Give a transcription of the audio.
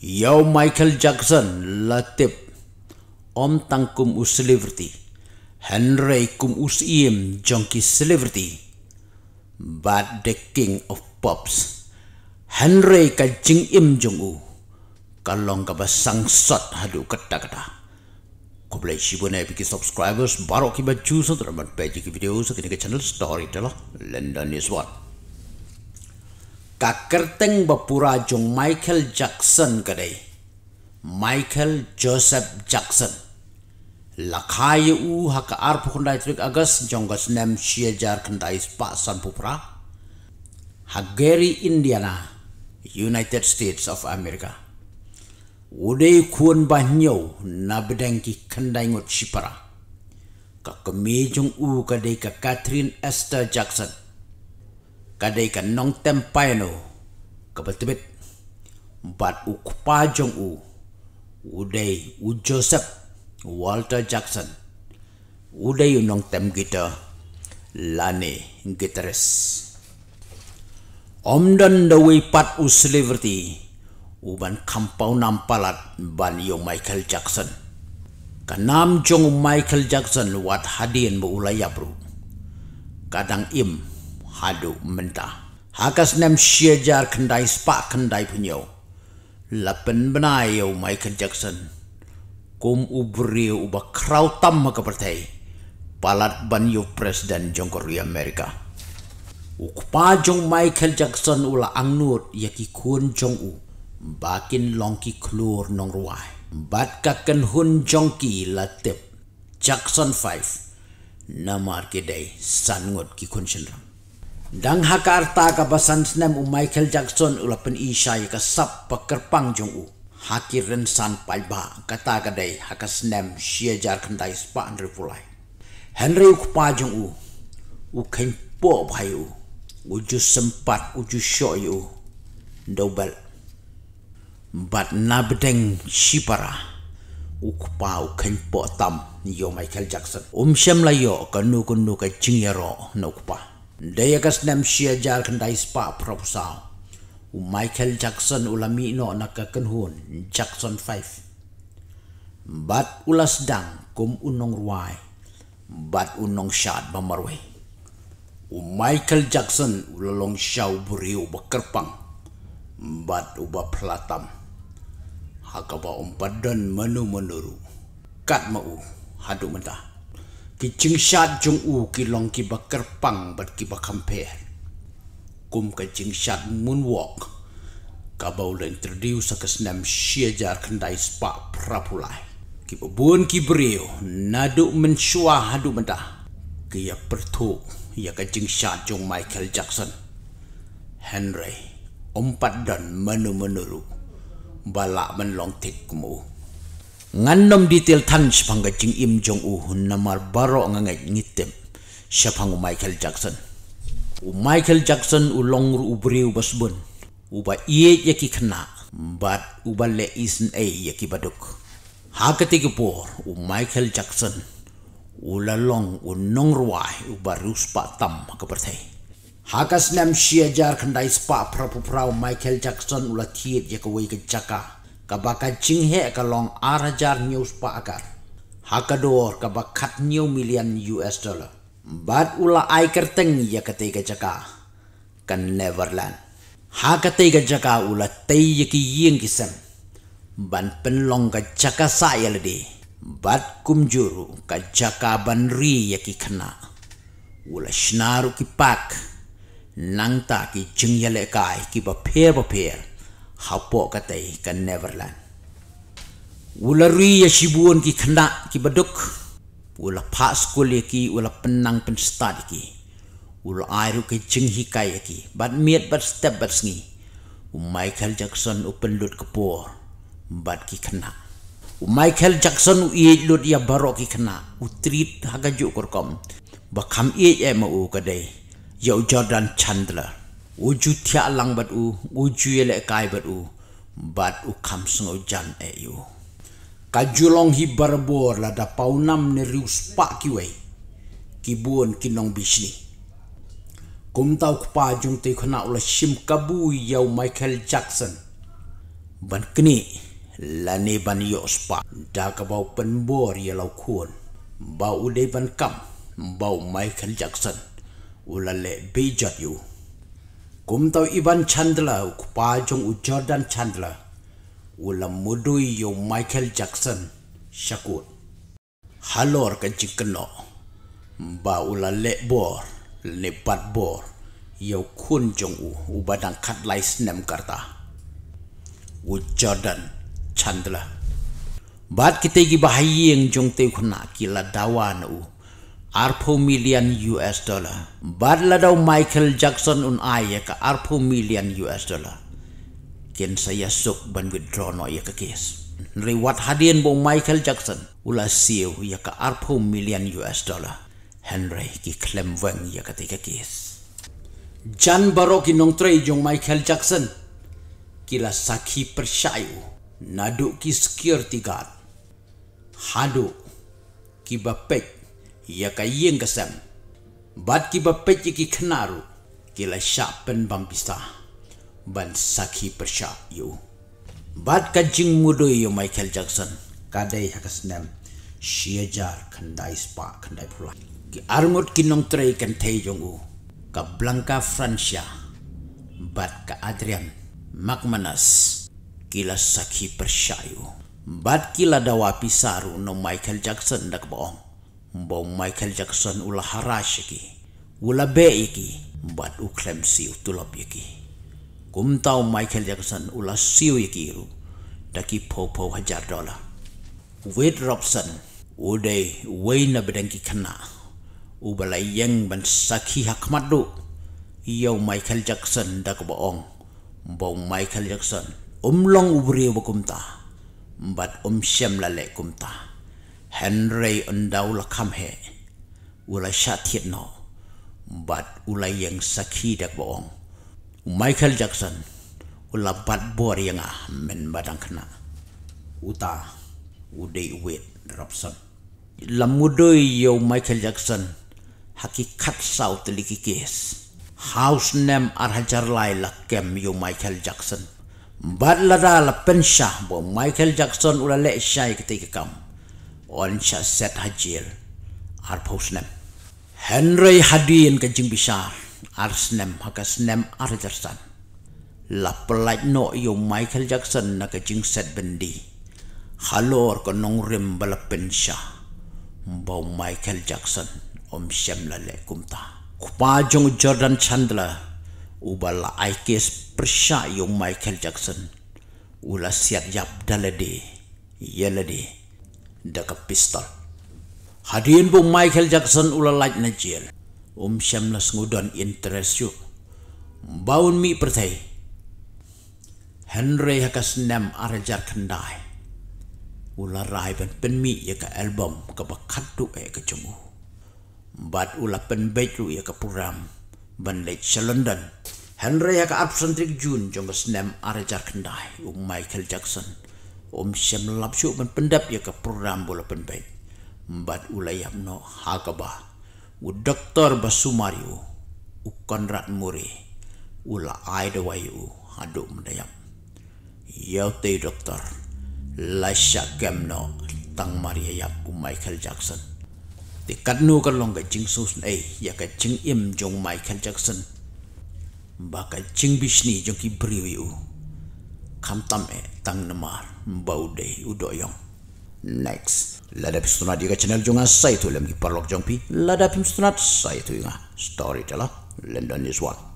Yo Michael Jackson latip. Om tangkum us celebrity. Henry kum us iem jonki celebrity. But the king of pops. Henry ka jing im jong u. Kalong ka basang sot hadu kata kata. Ko boleh si bona biki subscribers baru ki baju so termat page ki video so kini ke channel story telah London is what kakerteng bapura jong Michael Jackson kadai. Michael Joseph Jackson. Lakai u haka arpu kundai trik agas jonggas nem siejar kundai spa san pupra. Hageri Indiana, United States of America. Udai kuan banyo na bedengki kandai ngot sipara. Ka kemejong u kadai ka Catherine Esther Jackson kadai kan nong tempai no. Kabetbet bat u kupajong u. Udai u Joseph Walter Jackson. Udai u nong tem kita lane gitaris. Omdan da wi pat u celebrity. Uban kampau nampalat ban yo Michael Jackson. Kanam jong Michael Jackson wat hadien bu ulayabru kadang im hadu mentah. Hakas nem syajar kendai spak kendai punyo. Lapen benai yo Michael Jackson. Kum ubri uba krau tam ke partai. Palat ban yo presiden jong Korea Amerika. Ukpa jong Michael Jackson ula angnut yaki kun jong u. Bakin longki klur nong ruai. Bat kaken hun jong ki latip. Jackson 5. Namar kedai sangut ki kun senrang. Dang haka arta ka basan snem u Michael Jackson ula pen isai ka sap pakerpang jong u. Haki rensan palba kata kadai haka snem sia jar kandai spa andre pulai. Henry u kupa jong u. U kain po bhai u. Uju sempat uju show u. Dobel. Bat na bedeng sipara. U kupa u kain po tam yo Michael Jackson. Um syam layo kanu kanu ka jingyaro no kupa. Daya kas nam sia jar kendai spa proposal. U Michael Jackson ulami no nak kenhun Jackson 5. Bat ulas dang kum unong ruai. Bat unong syad bamarwe. U Michael Jackson ulalong syau buriu bekerpang. Bat uba pelatam. Hakaba umpadan menu menuru. Kat mau hadu mentah ki ching shat jung u ki long ki bakar pang bat ki bakampe kum ka ching shat moonwalk. Ka baula introduce ka snam shiajar khandai spa prapulai. Ki bun ki brio nadu men shwa hadu menta ki ya pertu ya ka ching shat jung michael jackson. Henry ompat dan menu menuru balak men long tik kumu nganom detail tan sepang jing im jong u namar baro ngangai ngitem. Sepang Michael Jackson. U Michael Jackson u long ru ubri u basbun. U ba iye yaki kena. Bat u ba le isen a yaki baduk. Ha ketika por u Michael Jackson u la long u nong u ba rus pa tam ke pertai Hakas nam siajar kendai spa prapu prau Michael Jackson ulah tiet ya kawai ke Jakarta ka baka jinghe ka long arajar news pa akar. Hakador ka bakat new million US dollar. Bad ula ai kerteng ya kate ka jaka. Kan neverland. Ha kate ka jaka ula tei ki ying kisem ban pen long ka jaka sa ya lede bad kum juru ka jaka ban ri ya ki ula shnaru ki pak. Nang ta ki jing ya le kai ki ba phe ba phe hapo katai kan Neverland. Ularui ya shibuan ki kena ki baduk. Ula pak skul ya ki ula penang pen start ki. Ula airu ke jeng hikai ya ki. Bat miat bat step bat sengi. U Michael Jackson u penlut kepor. Bat ki kena. U Michael Jackson u iye lut ya barok ki kena. U treat haga juk korkom. Bakam iye ya ma u kadai. Ya Jordan Chandler uju tia lang bat u uju yele kai bat u bat u kam sengo jan e yu. Ka julong hi barbor la da paunam ne riu spa ki wei. Ki buon ki nong bisni kum tau pa jung te khona ula shim kabu yau michael jackson. Ban kini la ne ban yo spa da ka bau pen bor ya lau kuon bau de ban kam bau michael jackson. Ula le be jat yu kum tau iban chandler ku pa jong u jordan chandler. Ula mudui yo michael jackson shakut halor ka jikno ba ula le bor le pat bor. Yo kun jong u u badang kat lai snem karta. U jordan chandler. Bat kita gi bahayeng jong te khuna kila dawan u arpo million US dollar. Bat la daw Michael Jackson un ay ka arpo million US dollar. Ken saya sok ban withdraw no ya ka case reward hadien bo Michael Jackson ula siu ya ka arpo million US dollar. Henry ki klem weng ya ka te ka case Jan Barok inong tre jong Michael Jackson. Kila sakhi persyayu nadu ki security guard hadu ki bapek ka yeng kasam bat ki bapek ki knaru kila syapen bampista ban sakhi persyayu bat ka jing mudo yo Michael Jackson. Kadai hakasnam shiajar khandai spa khandai pula ki armut kinong tre kan thei jong u ka Blanca Francia. Bat ka Adrian Macmanus kila sakhi persyayu bat kila dawa pisaru no Michael Jackson dak boong bo Michael Jackson ula harash ki ula be ki bat u klem siu tulop ki kum tau Michael Jackson ula siu ki ru. Daki po po hajar dola. Wade Robson uday wayna bedangki kana ubala yang ban sakhi hakmat iyo Michael Jackson dak boong. Bong Michael Jackson umlong ubri wakumta bat um shem la le kumta Henry undaw la kam he ula shathiet no bat ula yang sakhi dak boong Michael Jackson ula bat bor yang ah men badang kena uta udai wait Robson. Lamudoi yo Michael Jackson hakikat sau teliki kes house name ar hajar lai la kem yo Michael Jackson. Bad la da la pensha bo Michael Jackson ula le shai ketika kam on cha set hajil ar name Henry Hadin ke jing bisar ar snem hakas nem ar jarsan la pelaj no yo Michael Jackson na ke jing set bendi. Halor ko nong rim bala pensha bo Michael Jackson om shem la le kumta Kupajong Jordan Chandler ubala aikes persya yung Michael Jackson. Ula siat yap dalade yelade daka pistol. Hadin bu Michael Jackson ula light na jail um syamlas ngudon interest yu. Baun mi pertai Henry hakas nem arajar kendai. Ula rai ben pen mi ya ka album ka bakat tu e ka cungu bat ula pen bet ru ya ka program ban le London. Henry ya ka absent trik June jong ka snem are jar kendai. Um Michael Jackson um sem lap ban pendap ya ka program bola pen bet bat ula yam no hakaba u doktor Basumario u. Konrad Muri. Ula aida wayu hadu mendayam. Yau te doktor. Lasha Gemno tang Maria yap u Michael Jackson. Ti kat nu ka long ka jing sus ai ya ka jing im jong Michael Jackson. Ba ka jing bishni jong ki briwi u kam tam e tang namar bau de u do yong. Next. Lada pistuna di channel jong sai tu lem parlok jong pi. Lada pistuna sai tu nga story tela london is one